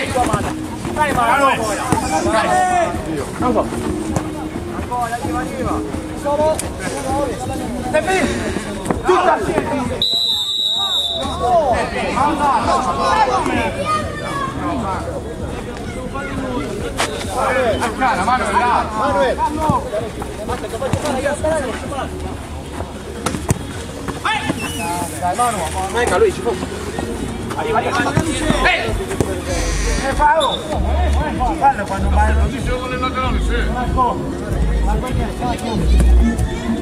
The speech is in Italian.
dai tua mano dai mano ancora dai ancora ancora arriva arriva solo Tepi tutta assieme Manuel, Manuel, Manuel, dai Manuel, venga lui ci fosse. pago. Cuando